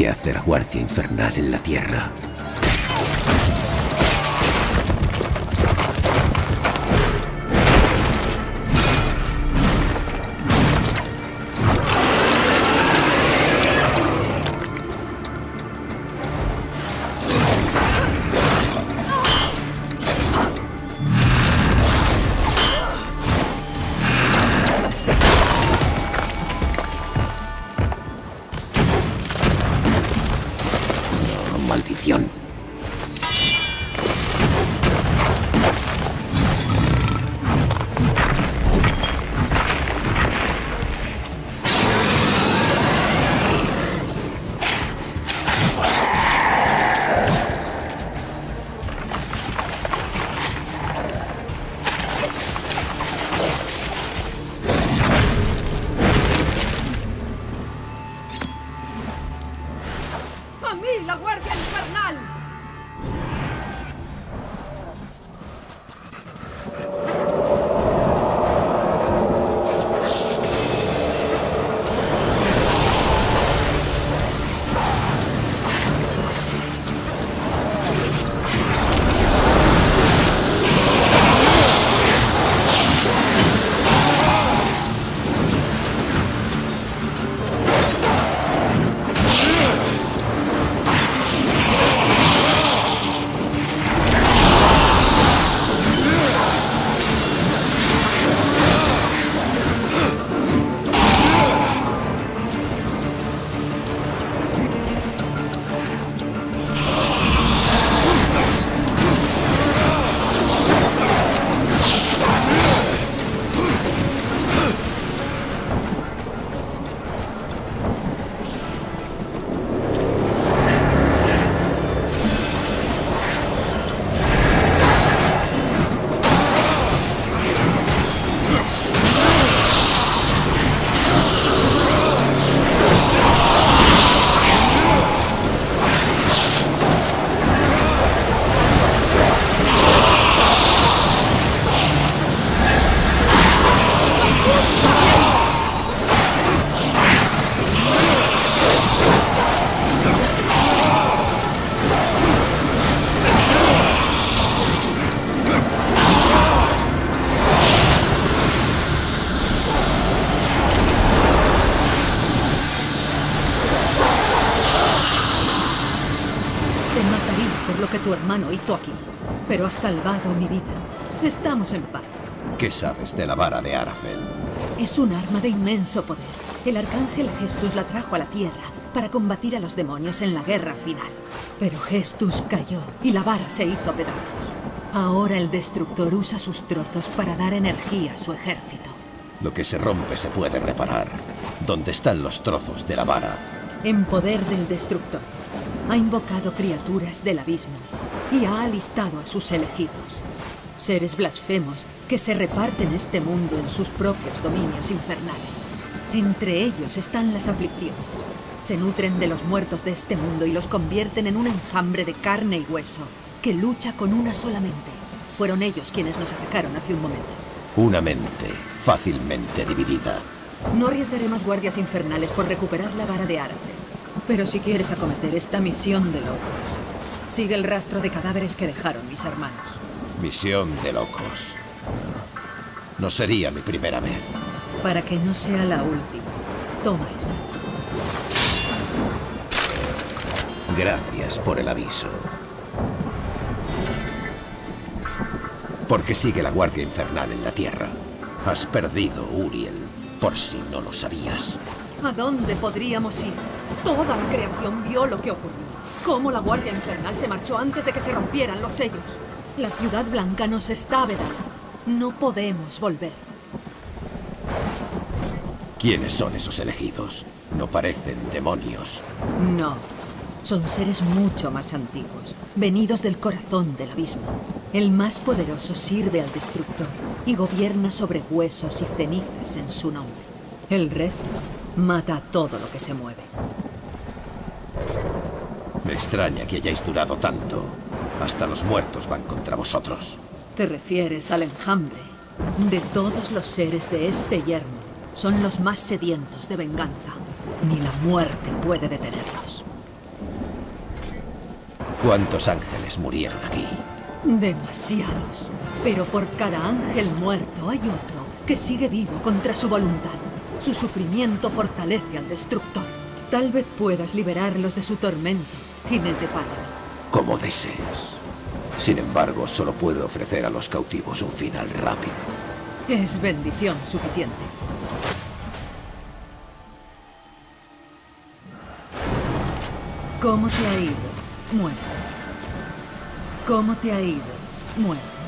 Uriel, ¿qué hace la Guardia Infernal en la Tierra? Maldición. Mí, la Guardia Infernal! Tu hermano hizo aquí, pero has salvado mi vida. Estamos en paz. ¿Qué sabes de la vara de Arafel? Es un arma de inmenso poder. El arcángel Gestus la trajo a la Tierra para combatir a los demonios en la guerra final. Pero Gestus cayó y la vara se hizo pedazos. Ahora el destructor usa sus trozos para dar energía a su ejército. Lo que se rompe se puede reparar. ¿Dónde están los trozos de la vara? En poder del destructor. Ha invocado criaturas del abismo y ha alistado a sus elegidos. Seres blasfemos que se reparten este mundo en sus propios dominios infernales. Entre ellos están las aflicciones. Se nutren de los muertos de este mundo y los convierten en un enjambre de carne y hueso que lucha con una sola mente. Fueron ellos quienes nos atacaron hace un momento. Una mente fácilmente dividida. No arriesgaré más guardias infernales por recuperar la vara de Arce. Pero si quieres acometer esta misión de locos, sigue el rastro de cadáveres que dejaron mis hermanos. Misión de locos. No sería mi primera vez. Para que no sea la última. Toma esto. Gracias por el aviso. Porque sigue la Guardia Infernal en la Tierra. Has perdido, Uriel, por si no lo sabías. ¿A dónde podríamos ir? Toda la creación vio lo que ocurrió. Cómo la Guardia Infernal se marchó antes de que se rompieran los sellos. La Ciudad Blanca nos está vedada. No podemos volver. ¿Quiénes son esos elegidos? No parecen demonios. No. Son seres mucho más antiguos, venidos del corazón del abismo. El más poderoso sirve al destructor y gobierna sobre huesos y cenizas en su nombre. El resto mata a todo lo que se mueve. Me extraña que hayáis durado tanto. Hasta los muertos van contra vosotros. Te refieres al enjambre. De todos los seres de este yermo, son los más sedientos de venganza. Ni la muerte puede detenerlos. ¿Cuántos ángeles murieron aquí? Demasiados. Pero por cada ángel muerto hay otro que sigue vivo contra su voluntad. Su sufrimiento fortalece al destructor. Tal vez puedas liberarlos de su tormento, jinete pálido. Como desees. Sin embargo, solo puedo ofrecer a los cautivos un final rápido. Es bendición suficiente. ¿Cómo te ha ido? Muerto. ¿Cómo te ha ido? Muerto.